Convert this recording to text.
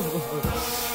ハハハハ!